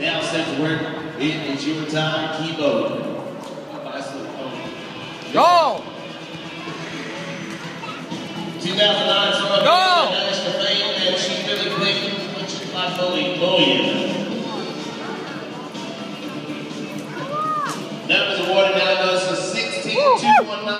Now set to work. It is your time. Keep. Go! 2009 Toronto Go! National Fame and she really played Butcher by Foley Boyan. That was awarded now goes to 16 219.